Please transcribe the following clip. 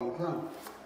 好看。